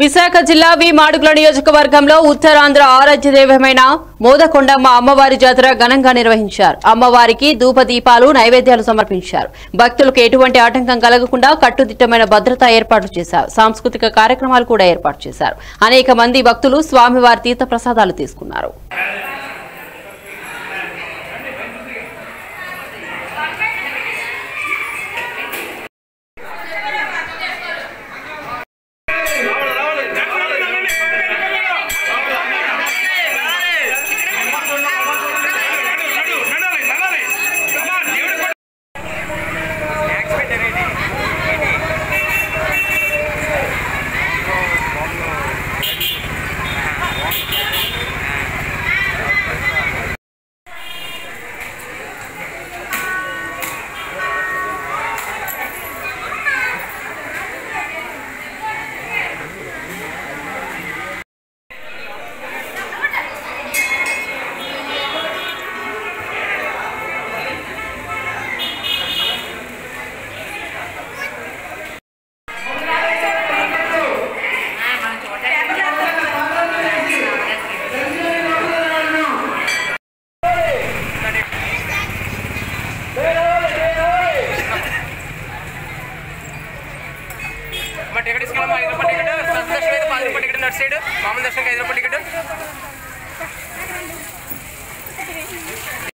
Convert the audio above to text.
విశాఖ జిల్లా వి మాడుగుల నియోజకవర్గంలో ఉత్తరాంధ్ర ఆరాధ్య దైవమైన మోదకొండమ్మ అమ్మవారి జాతర ఘనంగా నిర్వహించారు. అమ్మవారికి ధూపదీపాలు నైవేద్యాలు సమర్పించారు. భక్తులకు ఎటువంటి ఆటంకం కలగకుండా కట్టుదిట్టమైన భద్రతా ఏర్పాట్లు చేశారు. సాంస్కృతిక కార్యక్రమాలు కూడా ఏర్పాటు చేశారు. అనేక మంది భక్తులు స్వామివారి తీర్థ ప్రసాదాలు తీసుకున్నారు. మా టికెట్ తీసుకెళ్ళి ఐదు రూపాయల టికెట్ ఫస్ట్ దర్శనం అయితే పది రూపాయల టికెట్ నటు సైడ్ మామూలు దర్శనం ఐదు రూపాయల టికెట్